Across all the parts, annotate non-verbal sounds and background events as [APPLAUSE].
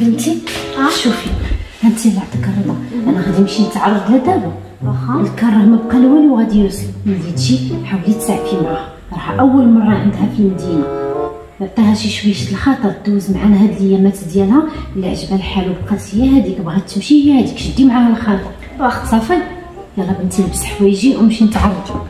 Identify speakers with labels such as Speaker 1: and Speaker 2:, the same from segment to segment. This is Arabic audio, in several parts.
Speaker 1: بنتي
Speaker 2: آه.
Speaker 1: شوفي انت اللي عطيك الرضا أنا غادي نمشي نتعرض لها دابا.
Speaker 2: واخا
Speaker 1: الكار راه ما بقى له والو غادي يوصل. ملي تجي حاولي تسعفي معاها راه أول مرة عندها في المدينة. عطيها شي شويش الخاطر دوز معنا هاد الايامات ديالها. اللي عجبها الحال وبقات هي هذيك بغات تمشي هي هذيك شدي معاها الخاطر.
Speaker 2: واخا
Speaker 1: صافي. يلا بنتي لبس حوايجي ومشي نتعرض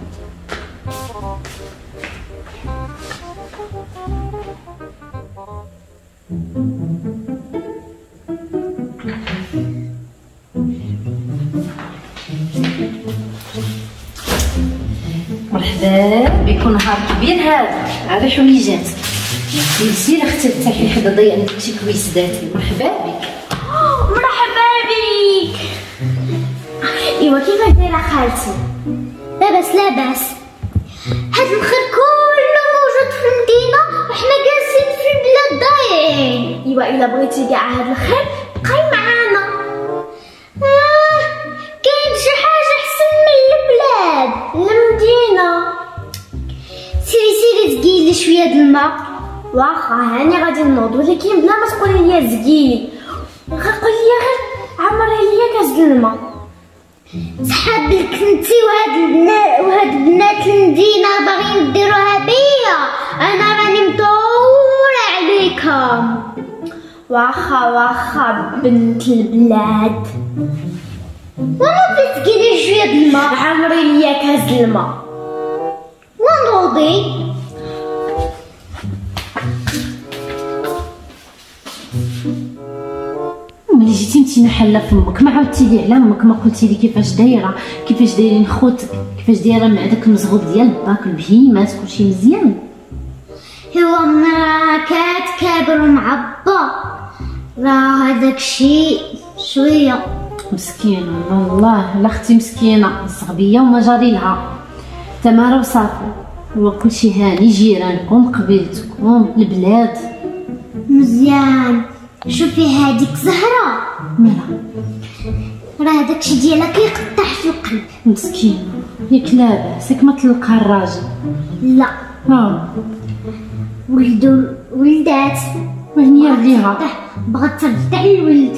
Speaker 1: كبير هذا على حويجات. لبسي أختي حدا ضيع لك التكويس داتي مرحبا بك.
Speaker 2: مرحبا بك. إيوا كيف دايرة خالتي؟ لاباس لاباس. هاد الخير كله موجود في المدينة وحنا جالسين في البلاد ضايعين. إيوا إلا بغيتي كاع هاد الخير بقاي معانا. آه كاين شي حاجة أحسن من البلاد المدينة. تقيلي شوية د الماء واخا هاني غادي نوض ولكن بلا ما تقولي لي زقيل غير قولي لي غير عمري لي كاس د الماء سحاب لك انتي وهاد البنات وهاد بنات المدينة باغيين ديروها بيا أنا راني مدورة عليكم واخا واخا بنت البلاد وأنا تسقيني شوية د الماء عمري ليا كاس د الماء ونوضي
Speaker 1: جيتي نتينا حله فمك. ما عاودتي لي على أمك ما قلتي لي كيفاش دايرة. كيفاش دايرين خوتك كيفاش دايرة مع داك المزغوط ديال باك البهيمات كلشي مزيان.
Speaker 2: هو ما كاتكابر ومعبى راه هذاك الشيء شوية.
Speaker 1: مسكينة والله. لا أختي مسكينة. الصغبية وما جاري لها. تماره وصافي. وكلشي هاني. جيرانكم قبيلتكم البلاد.
Speaker 2: مزيان. شوفي هذيك زهرة.
Speaker 1: مالها
Speaker 2: راه هذاك الشيء ديالها كيقطع في القلب.
Speaker 1: مسكينه ياك لاباس ياك ما تلقاها الراجل.
Speaker 2: لا.
Speaker 1: ها
Speaker 2: ولدو ولدات.
Speaker 1: وهني عليها
Speaker 2: بغات ترجع الولد.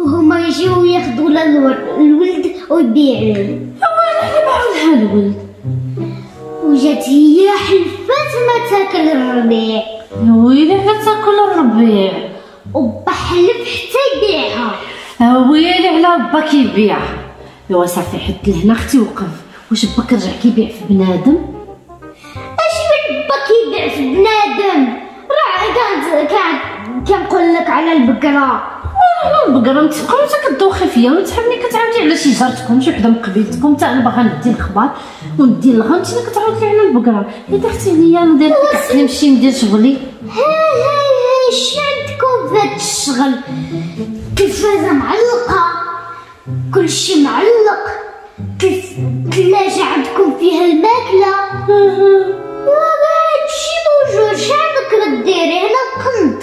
Speaker 2: وهما يجيو ياخذوا الولد ويبيعوه
Speaker 1: وين معولها الولد.
Speaker 2: وجات هي حلفات ما تاكل الربيع.
Speaker 1: ويلي لا تاكل الربيع.
Speaker 2: وبا حلف حتى يبيعها.
Speaker 1: ويلي على با كيبيع. ايوا صافي حط لهنا أختي وقف. واش باك رجع كيبيع في بنادم؟
Speaker 2: اش من با كيبيع في بنادم؟ راه كنقول لك على
Speaker 1: البقرة. أنا البقرة تبقاو انت كدوخي فيا. وتحبني كتعاودي على شي جارتكم شي وحدة من قبيلتكم حتى أنا باغا ندي الاخبار وندي انت اللي كتعاود لي على البقرة. اذا أختي ليا ندير لك نمشي ندير شغلي.
Speaker 2: هاي هاي هاي عندكم في هاد الشغل التلفازة معلقة؟ كلشي معلق. تل- الثلاجة عندكم فيها الماكلة؟ هادشي موجود. شعبك ديري؟ هنا كنت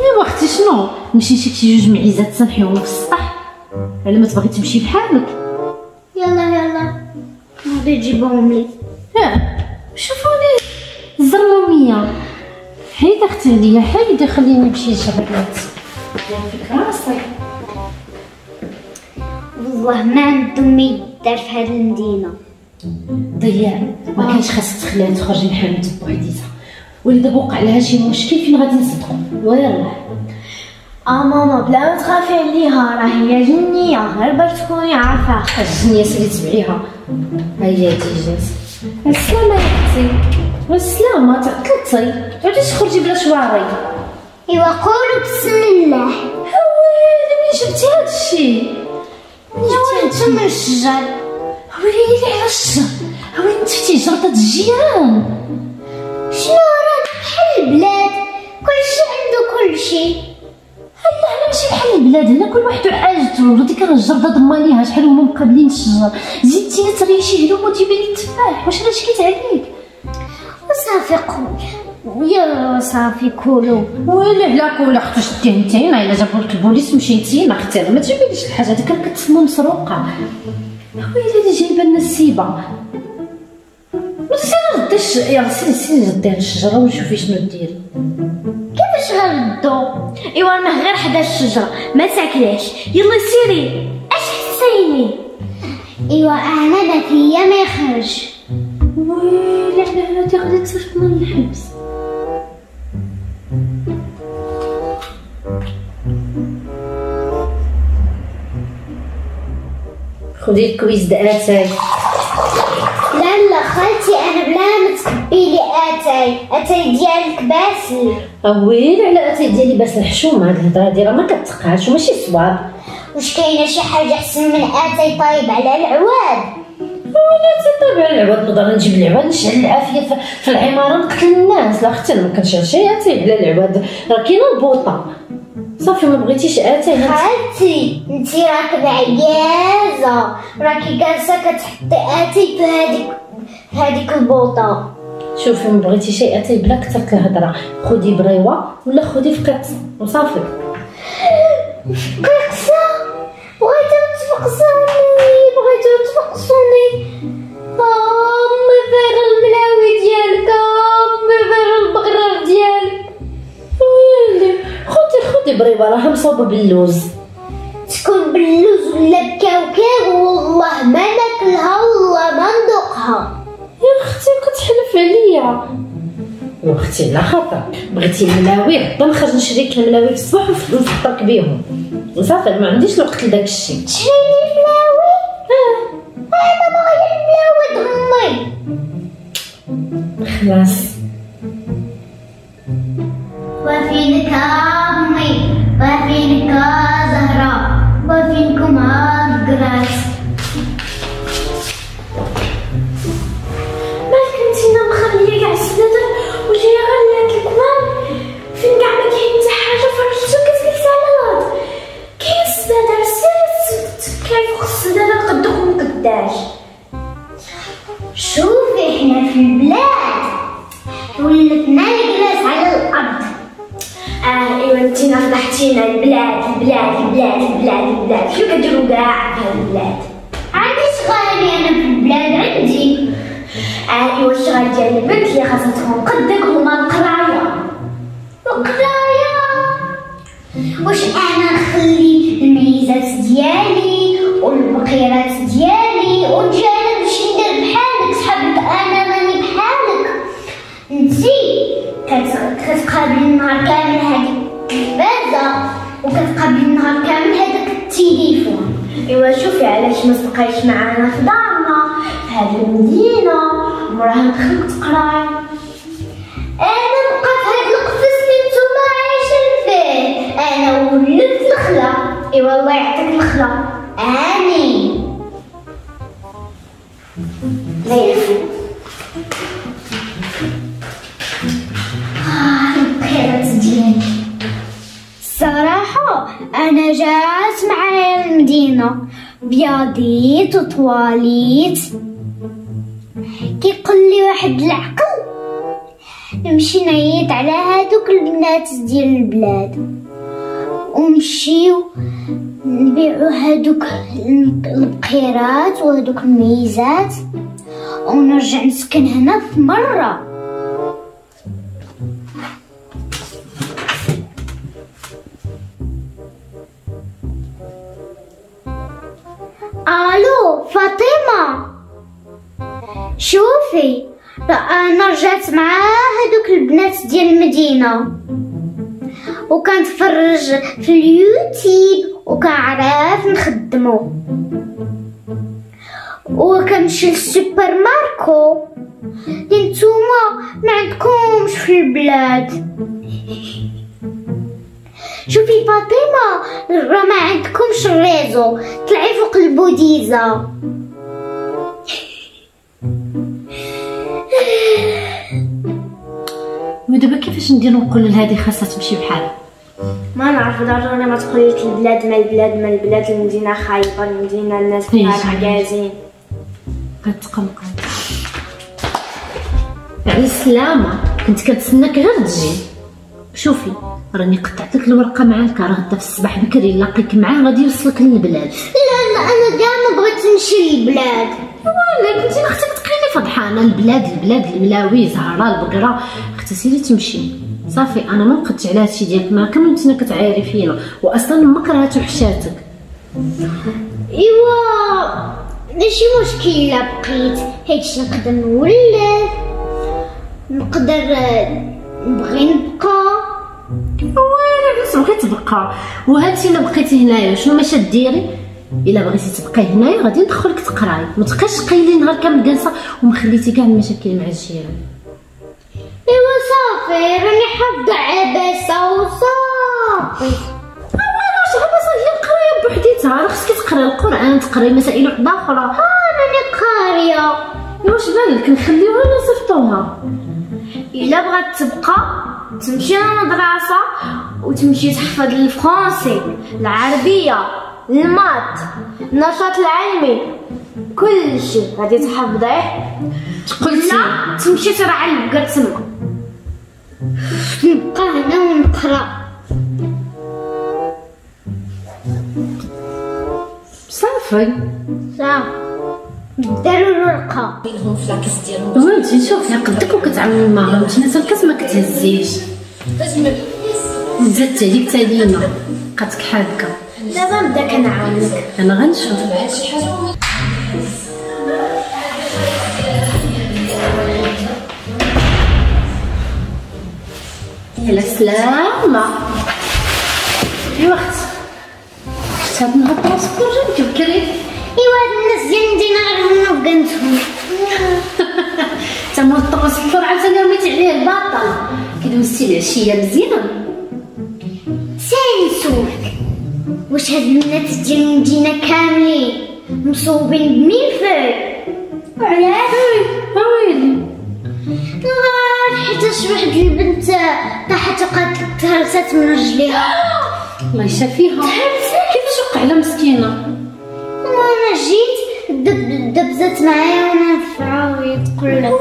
Speaker 1: ايوا أختي شنو؟ نمشي نشيك شي جوج معيزات تنحيهم في السطح؟ على ما تبغي تمشي بحالك.
Speaker 2: يلا يلا. غادي تجيبهم لي.
Speaker 1: ها شوفوني. الزرموميه حيد أختي ليا حيد خليني نمشي نشربات في راسك
Speaker 2: والله ما عندهم ما يدار في هاد المدينة
Speaker 1: ضياع ما كانش خاصك تخليها تخرج من حانوت بوحديتها ولا دابا وقع لها شي مشكل فين غادي نصدقوا ويلا
Speaker 2: آه ماما بلا ما تخافي عليها راه هي جنية غير باش تكوني عارفة
Speaker 1: الجنيه سيري تبعيها هيا تيجات السلامة يا أختي والسلامة تعطلتي تعوديش تخرجي بلا شواري.
Speaker 2: إيوا قولوا بسم الله.
Speaker 1: ويلي منين جبتي هادشي منين جبتي
Speaker 2: من الشجر.
Speaker 1: ويلي على الشر وين أنت فتي جرطة الجيران؟
Speaker 2: شنو راه بحال البلاد. كلشي عنده كلشي
Speaker 1: هلا أنا ماشي بحال البلاد. هنا كل واحد وحاجته ديك راه الجرده ضماليها شحال هما مقابلين الشجر؟ زيدتي تريشي هلوم وتجيبي لي التفاح. واش أنا شكيت عليك
Speaker 2: وصافي قول يا صافي كولوا
Speaker 1: ويلي على كل أختي شدي انتينا إلا جابوا لك البوليس مشيتينا أختي ما تجيبيليش الحاجة هذيك راه كتسمى مسروقة. ويلي اللي جايبه لنا السيبة. ما سير غديش يلا سيري سيري ردي الشجرة ونشوفي شنو ديري
Speaker 2: كيفاش غنردو؟ إيوا ما غير حدا الشجرة. ما تاكلاش يلا سيري أش حسيني؟ إيوا أنا فيا ما يخرج.
Speaker 1: هادي غادي تصيفطنا للحبس خدي الكويس د اتاي
Speaker 2: لا لا خالتي أنا بلا ما تخبي لي اتاي اتاي ديالك باسل.
Speaker 1: ويلي على اتاي ديالي باسل حشومه هاد الهضرة. راه ما كتقعش وماشي صواب.
Speaker 2: واش كاينة شي حاجة أحسن من اتاي طايب على العواد.
Speaker 1: ولا تتابع العواد نقدر نجيب العواد نشعل العافيه في- العمارة نقتل الناس. لا أختي ما كنشعلش اتاي بلا العواد راه كاينة البوطة. صافي ما بغيتيش هانت
Speaker 2: خالتي انتي راك بعيازه راكي جالسة كتحطي اتاي في هذيك هذيك البوطة.
Speaker 1: شوفي ما بغيتيش اتاي بلا كثرت الهضرة. خدي بريوة ولا خدي كاس وصافي.
Speaker 2: قيقسه بغيتو تفقسوني بغيتو تفقسوني امي
Speaker 1: راه باللوز.
Speaker 2: تكون باللوز ولا بكاوكاو والله ما ناكلها والله ما ندوقها.
Speaker 1: يا أختي كتحلف عليا. يا أختي لا خطر. بغيتي الملاوي غدا نخرج نشري لك الملاوي في الصباح ونفطرك بيهم. وصافي ما عنديش الوقت لداك الشيء.
Speaker 2: تشريني الملاوي؟ الملاوي امي شوفي إحنا في البلاد ولتنا نجلس على الأرض. آه ايوا انتينا فضحتينا البلاد البلاد البلاد البلاد البلاد. شو كديروا كاع في البلاد؟ عندي شغالي أنا في البلاد عندي. آه ايوا الشغل ديال البنت اللي خاصها تكون قدك هما القراية. القراية. واش أنا نخلي المعيزات ديالي والبقيرات ديالي ونجي أنا انتي كت- كتقابلي النهار كامل هذيك الكبازه وكتقابلي النهار كامل هذاك التليفون. إيوا شوفي علاش ما تبقايش معانا في دارنا في هذه المدينة. وراها نخليك تقراي أنا نبقى في هذا القفص اللي نتوما عايشين فيه. أنا ولدت الخلا. إيوا الله يعطيك الخلا. آمين. لا أنا جات معايا المدينة بياضيت وطواليت كيقول لي واحد العقل نمشي نعيط على هادوك البنات ديال البلاد. ونمشيو نبيعو هادوك البقيرات وهادوك الميزات. ونرجع نسكن هنا في مرة. أنا رجعت مع هذوك البنات ديال المدينة. وكنتفرج في اليوتيوب وكنعرف نخدمو. وكنمشي لل supermarché. اللي نتوما ما عندكمش في البلاد. [LAUGHS] شوفي فاطمة راه ما عندكمش ال réseau. طلعي فوق البوديزة.
Speaker 1: ودابا كيفاش ندير نقول لهادي خاصها تمشي بحالها
Speaker 2: ما نعرف ضروري ما تقوليش البلاد ما البلاد ما البلاد المدينة خايبة المدينة الناس. عكازين
Speaker 1: كتقلق يعني السلامة كنت كنتسناك غير تجي شوفي راني قطعت لك الورقة معاك راه غدا في الصباح بكري نلاقيك معاه غادي يوصلك للبلاد.
Speaker 2: لا لا أنا دائما بغيت نمشي للبلاد.
Speaker 1: ولا كنتي أختك أنا البلاد البلاد الملاوي زهرة البقرة. أختي سيري تمشي. صافي أنا ما بقيتش على هادشي ديالك. ما كملتينا كتعايري فينا واصلا ما كرهت وحشاتك.
Speaker 2: إيوا ماشي مشكل الا بقيت؟ هادشي نقدر نولد. نقدر نبغي نبقى.
Speaker 1: ويلي بس بغيت تبقى. وهانتي الا بقيتي هنايا. شنو ماشي ديري؟ إلا بغيتي تبقاي هنايا غادي ندخلك تقراي. ما تبقايش قايلين نهار كامل جالسة ومخليتي كاع المشاكل مع الجيران.
Speaker 2: إيوا صافي راني حافظة عباسة وصافي.
Speaker 1: واش عباسة؟ هي القراية بوحديتها. راه خصك تقراي القرآن تقراي مسائل وحدة أخرى.
Speaker 2: آه راني قارية.
Speaker 1: واش بالك؟ نخليوها ولا نصيفطوها؟
Speaker 2: إلا بغات تبقى تمشي للمدرسة وتمشي تحفظ الفرنسي العربية. المات. النشاط العلمي كل شيء غادي تحفظيه
Speaker 1: قلتي
Speaker 2: لا تمشي ترعى البقر تما. نبقى هنا ونقرأ.
Speaker 1: صافي.
Speaker 2: صافي داروا الورقة.
Speaker 1: وانتي شوفي قدك وكتعاملي معاهم. انت ناس الكاس ما كتهزيش زدت عليك تالينا. بقاتك حادقه
Speaker 2: دابا نبدا كنعاونك
Speaker 1: أنا غنشوف. يلا سلامة ايوا أختي شفت هاد النهار راسك ورجعتي بكري
Speaker 2: إيوا هاد الناس ديال المدينة غير بقنتهم. [LAUGHS]
Speaker 1: تا مول الطراسبور عاوتاني رميتي عليه الباطل. كدوزتي العشية مزيان.
Speaker 2: واش هاد البنات ديال المدينة كاملين؟ مصوبين بميلفوي وعلاش
Speaker 1: ويلي
Speaker 2: غير حيتاش واحد البنت طاحت وقعدت تهرست من رجليها.
Speaker 1: الله يشافيها. كيفاش وقع على مسكينة؟
Speaker 2: وأنا جيت دب دبزت معايا وأنا دفعة وهي تقول لك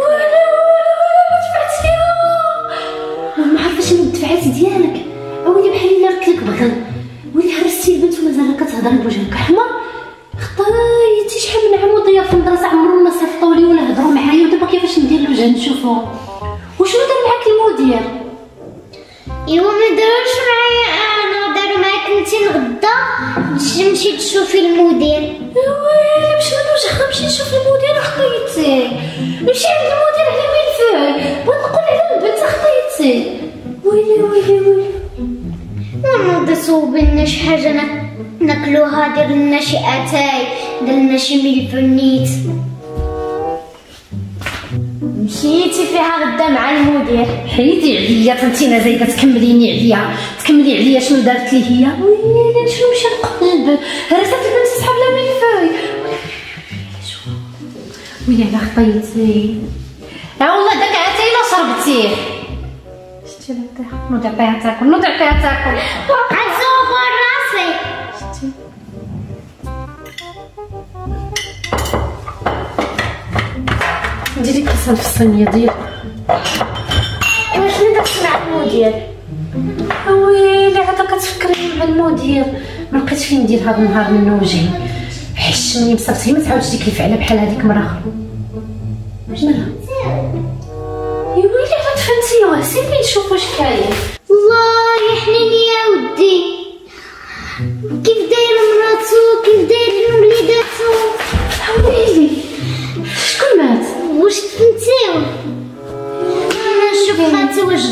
Speaker 1: ما عرفتش ان الدفعات ديالك. كتهضري بوجهك احمر خطايتي شحال من عام وضيع في المدرسة عمرو ما صيفطوا لي ولا هضروا معايا. ودابا كيفاش ندير الوجه؟ نشوفو. وشنو دار معاك المدير؟
Speaker 2: ايوا ما داروش معايا أنا داروا معاك انتي الغدا. تمشي نمشي تشوفي المدير.
Speaker 1: ويلي مشي من وجهها نمشي نشوف المدير خطيتي. نمشي عند المدير على ملفوي ونقول على البنت خطيتي. ويلي ويلي ويلي.
Speaker 2: ونوضي صوبنا شي حاجة ناك- ناكلوها دير لنا شي اتاي دير لنا شي ملفونيت مشيتي فيها غدا مع المدير.
Speaker 1: حيدي عليا تنتينا زايدة تكمليني عليا. تكملي عليا شنو دارت لي هي؟ ويلي شنو مشى القلب هرست البنت صحاب لها ملفوي ويلي على خطيتي. ها والله داك عتاي لا شربتيه شتي لا طيح نوض عطيها تاكل نوض عطيها تاكل.
Speaker 2: عزوق راسي.
Speaker 1: نديري كيسان في الصينية ديالك
Speaker 2: واش ندير مع المدير؟
Speaker 1: ويلي عاد كتفكري مع المدير. ما لقيت فين ندير هذا النهار من وجهي. حشمني بصفتي ما تعاودش ديك الفعلة بحال هذيك مرة أخرى. مالها يا ويلي عاد فهمتي سيري نشوف واش كاين.
Speaker 2: الله يا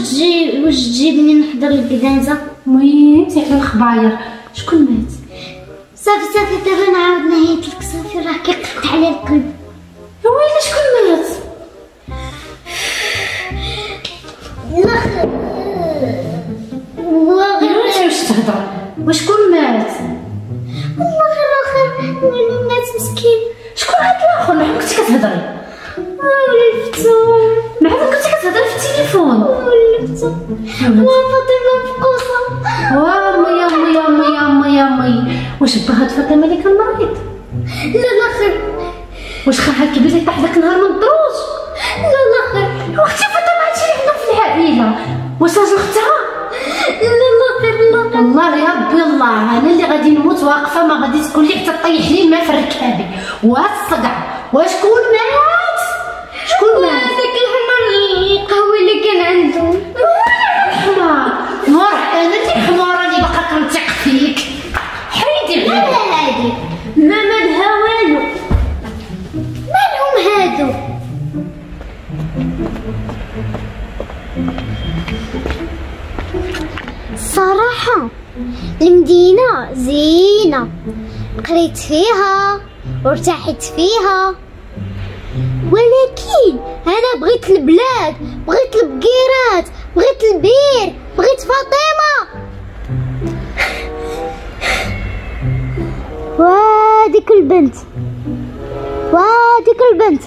Speaker 2: خالتي واش تجي تجيبني نحضر الجنازه
Speaker 1: المهم تعرفي الخباير شكون مات؟
Speaker 2: صافي صافي دابا نعاود نعيط لك صافي راه كيقطع على القلب.
Speaker 1: ويلي شكون مات؟
Speaker 2: واغير
Speaker 1: ويلي واش تهضر؟ وشكون مات؟
Speaker 2: والله الآخر الناس مسكين.
Speaker 1: شكون هاد الآخر؟ ما كنتي كتهضري.
Speaker 2: ولفتو
Speaker 1: مع هذا كنتي كتهضري في التليفون.
Speaker 2: ولفتو وفاطمه مفقوصه
Speaker 1: وامي يا امي يا امي يا امي يا امي واش باها فاطمه اللي كان مريض
Speaker 2: لا الآخر
Speaker 1: واش خاها اللي طاح داك النهار من الدروج
Speaker 2: لا الآخر
Speaker 1: واختي فاطمه هادشي اللي عندهم في العائله واش راجل اختها
Speaker 2: لا الآخر الآخر
Speaker 1: الله يا ربي الله أنا اللي غادي نموت واقفه ما غادي تقول لي حتى طيح لي الماء في الركابي والصدع وشكون مات
Speaker 2: كان عنده
Speaker 1: حمار نور أنا اللي حمار اللي باقا كنثق فيك. حيدي
Speaker 2: لا لا هادي
Speaker 1: ما مالها والو
Speaker 2: مالهم هادو؟ الصراحة المدينة زينة. قريت فيها وارتحت فيها. ولكن أنا بغيت البلاد بغيت البقيرات بغيت البير بغيت فاطمة. وهاديك البنت وهاديك البنت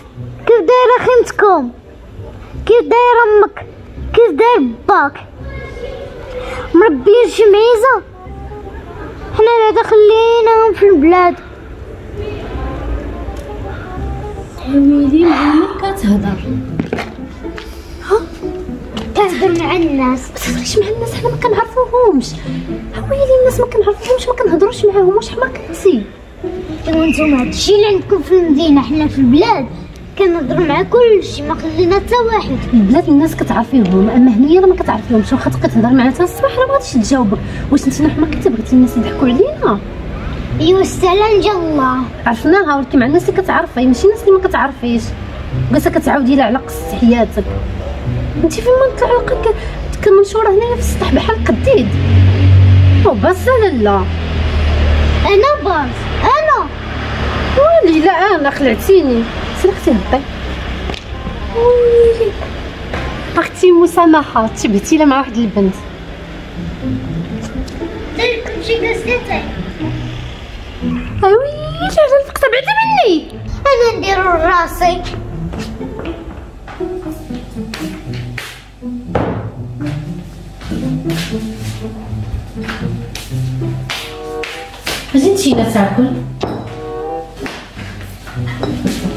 Speaker 2: كيف دايرة خيمتكم؟ كيف داير أمك؟ كيف داير باك مربيين شي معيزة حنا بعدا خليناهم في البلاد.
Speaker 1: ويلي معانا كتهضر.
Speaker 2: كنهضر مع الناس.
Speaker 1: ما تهضريش مع الناس حنا ما كنعرفوهمش. ويلي الناس ما كنعرفوهمش ما كنهضروش معاهم واش حماق انتي
Speaker 2: ايوا نتوما هادشي اللي عندكم في المدينة حنا في البلاد كنهضروا مع كلشي ما خلينا حتى واحد.
Speaker 1: البلاد الناس كتعرفيهم أما هنيا راه ما كتعرفيهمش واخا تبقى تهضر معاها حتى الصباح راه ما غاديش تجاوبك. واش أنت حماق انت بغيتي الناس يضحكوا علينا؟
Speaker 2: ايوا السلام جا الله
Speaker 1: عرفناها ولكن مع الناس اللي كتعرفي ماشي الناس اللي ما كتعرفيش. جالسه كتعاودي لها على قصة حياتك. انت فين ما ك- كمنشوره هنايا في السطح بحال قديد. وبس لا.
Speaker 2: أنا باز أنا.
Speaker 1: ويلي لا أنا خلعتيني. أختي هبطي ويلي. أختي مسامحة لها مع واحد البنت.
Speaker 2: درتكم شي قصتي
Speaker 1: ويلي على الفقت بعدا مني.
Speaker 2: أنا نديرو راسي.
Speaker 1: أجي نتينا تاكل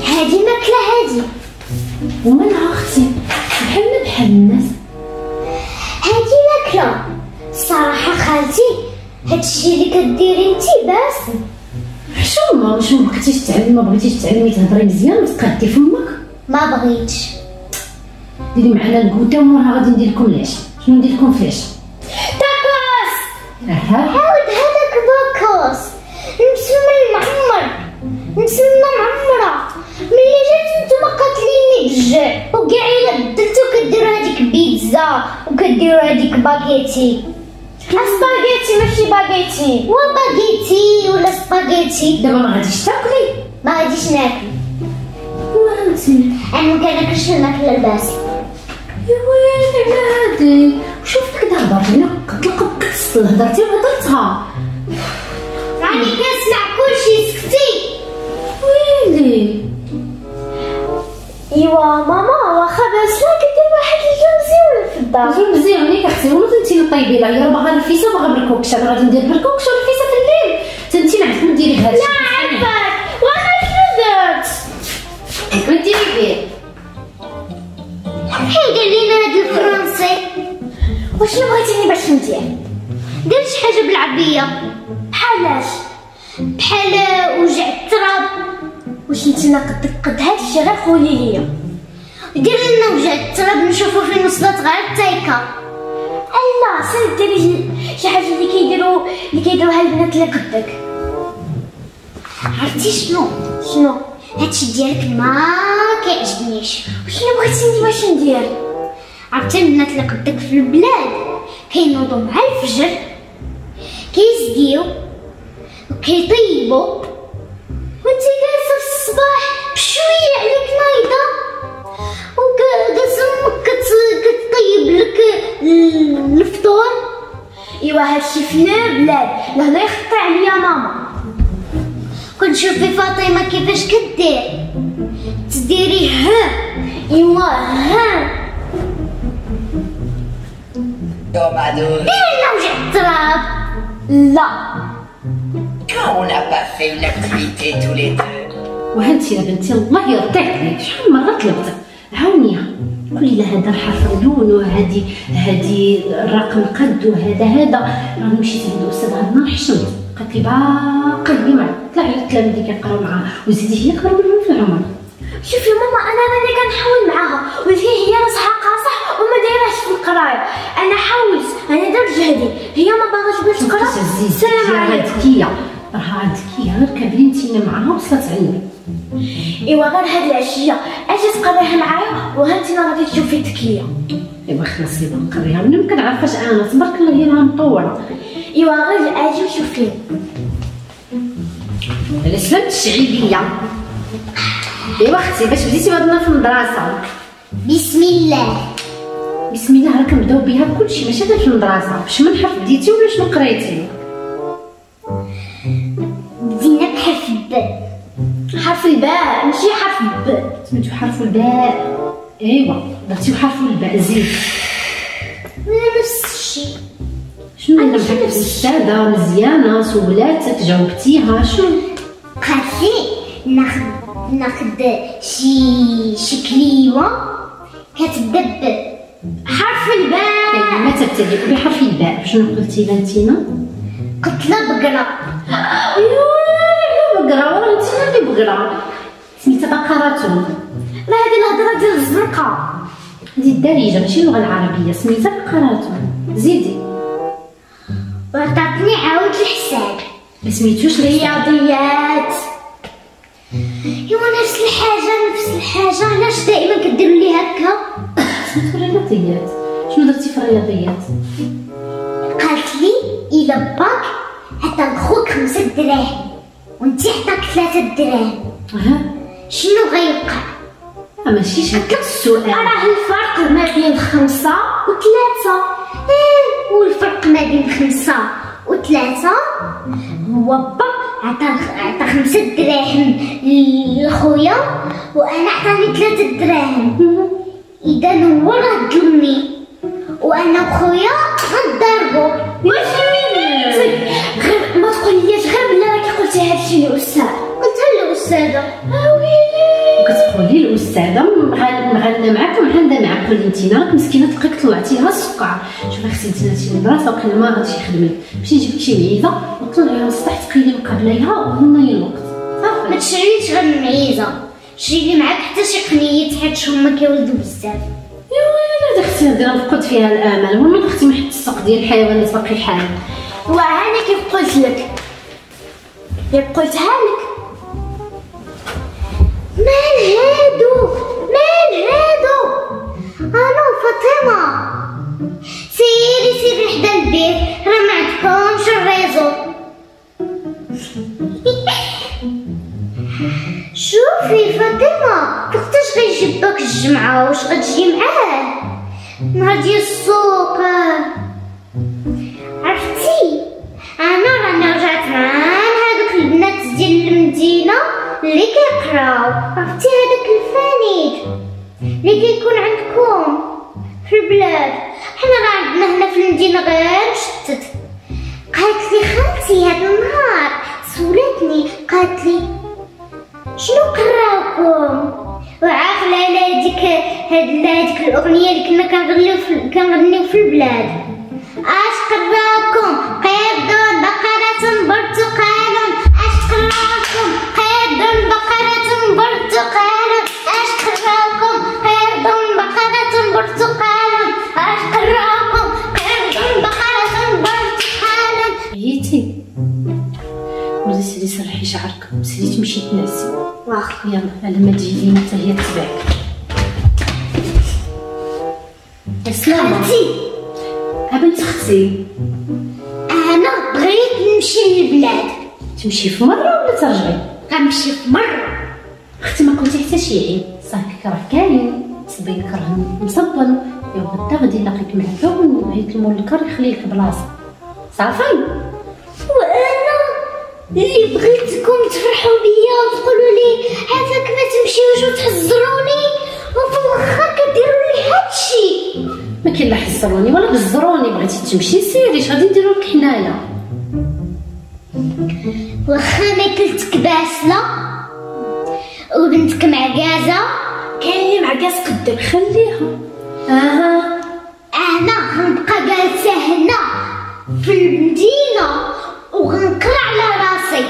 Speaker 2: هادي ماكلة هادي.
Speaker 1: ومالها أختي بحالنا بحال الناس.
Speaker 2: هادي ماكلة. الصراحة خالتي هادشي اللي كديري انتي بس.
Speaker 1: حشومه واش ما بغيتيش تعلمي ما بغيتيش تعلمي تهضري مزيان وتقادي فمك
Speaker 2: ما بغيتش.
Speaker 1: ديري معنا ال goûter ومورها غادي ندير لكم العشاء شنو ندير لكم في العشاء
Speaker 2: تاكوس عاود هذاك باكوس مسمن معمر. مسمنة معمرة. ملي جات نتوما قاتليني بالجوع وكاع الا بدلتو كديروا هذيك بيتزا وكديروا هذيك باغيتي. سباغيتي ماشي باغيتي وباغيتي ولا سباغيتي
Speaker 1: دابا ما غاديش تاكلي
Speaker 2: ما غاديش ناكل
Speaker 1: وانتي
Speaker 2: أنا ما كناكلش الماكله الباسله
Speaker 1: يا ويلي على هادي كدا هضرتي أنا قد قد هضرتي وهضرتها
Speaker 2: راني كنسمع كلشي سكتي
Speaker 1: ويلي
Speaker 2: ايوا ماما واخا باسله كدير واحد الجو مزيون في الدار
Speaker 1: مزيان عليك أختي وما تنتي طيبي لها. هي راه باغا الفيسه وباغا بالكوكش أنا غادي ندير بالكوكش والفيسه في الليل. تنتي ما عندك. نديري هادشي
Speaker 2: لا عرفت وأنا شنو درت
Speaker 1: نديري بيه
Speaker 2: حيدر لينا هاد الفرنسي وشنو بغيتيني باش ندير دير شي حاجة بالعربية. بحالاش بحال وجع التراب. واش أنت ناقدك قد هادشي غير قولي لي دير لنا وجع التراب نشوفو فين وصلت غير التايكه لا سير ديري شي حاجة اللي كيديروا اللي كيديروها البنات اللي قدك. عرفتي شنو؟ شنو؟ هادشي ديالك ما كيعجبنيش. وشنو بغيتي باش ندير؟ عرفتي البنات اللي قدك في البلاد. كينوضوا مع الفجر كيزكيو وكيطيبوا وانت جالسه تديري ها ايوا ها.
Speaker 3: Domadour,
Speaker 2: ديري لنا وجع التراب لا
Speaker 3: quand on n'a pas fait une activité tous les deux,
Speaker 1: وهانتي يا بنتي الله يرضيك. عليك شحال من مرة طلبت عاونيها قولي لها هذا الحرف اللون وهذه هذه الرقم قد وهذا هذا. راني مشيت عند أستاذ هذا النهار حشمت. قالت لي باقي لي معاه طلع على الكلام اللي كيقراو معاه وزيدي هي قراو منهم في العمر
Speaker 2: شوفي ماما أنا راني كنحاول معاها. ولكن هي راسها قاصح وما دايراش في القراية. أنا حاولت. أنا درت جهدي. هي ما باغاش باش تقرا؟ السلام عليكم
Speaker 1: ذكيه راها ذكيه غير كبري نتينا معاها وصلت علمي
Speaker 2: إيوا غير هاد العشية. أجي تقريها معايا وهانتينا غادي تشوفي ذكيه
Speaker 1: إيوا خلاص يبقى نقريها. من يمكن عارفاش أنا. تبارك الله هي راها مطوره
Speaker 2: إيوا غير أجي وشوفي
Speaker 1: الاسلام الشعيبية. ايوا أختي باش بديتي بهاد في المدرسة؟
Speaker 2: بسم الله.
Speaker 1: بسم الله راه كنبداو بها كلشي ماشي غير في المدرسة. باش من حرف بديتي ولا شنو قريتي؟
Speaker 2: بدينا بحرف ب. حرف الباء ماشي حرف ب.
Speaker 1: سميتو حرف الباء. إيوا درتي حرف الباء زيد
Speaker 2: نفس الشيء
Speaker 1: شنو معك
Speaker 2: نفس
Speaker 1: الأستاذة؟ مزيانة سولاتك جاوبتيها شنو؟
Speaker 2: قالت لي ناخد شي شي كليمة كتبدا ب حرف الباء.
Speaker 1: ما تبتدئ بحرف الباء. شنو قلتي لها انتينا
Speaker 2: قلت لها بقرة.
Speaker 1: ايوا بقرا ولا انتينا اللي بقرا سميتها بقرة.
Speaker 2: ما هذه الهضرة ديال الزنقة
Speaker 1: هذه الدارجة ماشي اللغة العربية. سميتها بقرة. زيدي.
Speaker 2: وعطاتني عاود الحساب.
Speaker 1: ما سميتوش
Speaker 2: رياضيات. ايوا نفس الحاجة نفس الحاجة. علاش دائما كديروا لي هكا؟
Speaker 1: سميتو الرياضيات شنو درتي في الرياضيات؟
Speaker 2: قالت لي إلا باك عطا لخوك خمسة دراهم وإنتي عطاك ثلاثة دراهم.
Speaker 1: ها
Speaker 2: شنو غيوقع؟
Speaker 1: آه، ماشيش هكا. السؤال.
Speaker 2: راه الفرق ما بين خمسة وثلاثة. إيه والفرق ما بين خمسة وثلاثة؟ هو با عطا خمسة دراهم لخويا وأنا عطاني ثلاثة دراهم. إذا هو راه ظلمي وأنا وخويا غنضربو واش غير ما تقوليش غير بلا راكي قلتي هادشي للأستاذ. قلتها للأستاذة. أويلي
Speaker 1: وكتقولي الاستاذه مغنى معاك ومهنده معاك ولي انتينا راك مسكينة تلقيك طلعتي لها السكر. شوفي أنت نتي المدرسة وقيلا ما غاديش يخدم. لك مشي نجيب لك شي معيزة وطلعيها للسطح تقيلي مقابليها وهني الوقت
Speaker 2: ما
Speaker 1: صافي
Speaker 2: تشريش غير المعيزة. شري معاك حتى شي قنيات حيت هما كيولدوا بزاف.
Speaker 1: أيوا هذا أختي هادي نفقد فيها الأمل. المهم أختي ما حيت السوق ديال الحيوانات باقي حال.
Speaker 2: وأنا كيف قلت لك؟ كيف قلتها لك؟ مال هادو؟ مال هادو؟ ألو فاطمة. سيري سيري حدا البيت. راه ما عندكمش ال réseau. [LAUGHS] شوفي فاطمة وقتاش غيجيب باك الجمعة؟ واش غتجي معاه نهار ديال السوق. عرفتي؟ أنا راني رجعت مع هذوك البنات ديال المدينة. اللي كيقراو عرفتي هذاك الفانيد اللي كيكون عندكم. في البلاد. حنا راه عندنا هنا في المدينة غير مشتت قالت لي خالتي هذا النهار. سولتني قالت لي شنو قراوكم وعاقله على هذيك هاد هذيك الأغنية اللي كنا كنغنيو في كنغنيو في البلاد. أش قراوكم قيد بقرة برتقال قراوكم قيد بقرة برتقال برتقال برتقال
Speaker 1: سرحي شعرك. سيدي تمشي تنعسي
Speaker 2: واخا.
Speaker 1: يلا على ما تجي حتى هي تبعك. سلامة
Speaker 2: خالتي
Speaker 1: بنت أختي.
Speaker 2: أنا بغيت نمشي للبلاد
Speaker 1: تمشي في مرة ولا ترجعي؟
Speaker 2: غنمشي في مرة.
Speaker 1: أختي ما قلتي حتى شي عيب. صاحبك راه كاين. صبيك راه مصبل يا غدا غادي نلاقيك معاك ونعيط المولكر يخلي لك بلاصة. صافي.
Speaker 2: وأنا اللي بغيتكم تفرحوا بيا وتقولوا لي عافاك ما تمشيوش وتحزروني؟ وفوخا كديروا لي هادشي
Speaker 1: ما كاين لا حزروني ولا بزروني بغيتي تمشي سيري. اش غادي نديرو لك حنايا.
Speaker 2: واخا أنا كلتك باسله وبنتك معكازه كاين لي معكاز قدك
Speaker 1: خليها. أها.
Speaker 2: أنا غنبقى جالسة هنا في المدينة وغنقرا على راسي.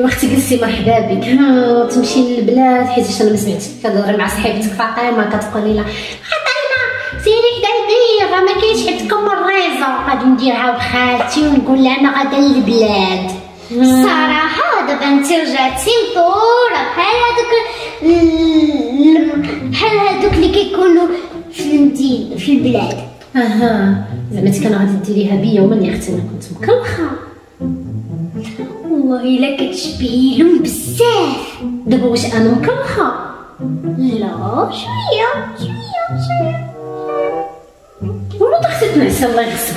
Speaker 1: أختي جلسي مرحبا بك ها تمشي للبلاد حيت أنا ما سمعتش. كتهضري مع صاحبتك فاطمة كتقولي لها
Speaker 2: فاطمة سيري حدا راه ما كاينش حدكم ال réseau غادي نديرها بخالتي ونقول لها أنا غادا للبلاد. الصراحه دابا انت رجعتي مطوره بحال هذوك ال- بحال هذوك اللي كيكونوا في المدينة في البلاد
Speaker 1: أها زعما انت كان غادي ديريها بيا ومن يا أختي أنا كنت مكلخه
Speaker 2: والله الا كتشبهي لهم بزاف
Speaker 1: دابا واش أنا مكلخه
Speaker 2: لا شوية شوية شوية
Speaker 1: ولا أختي تنعسي الله يغصبك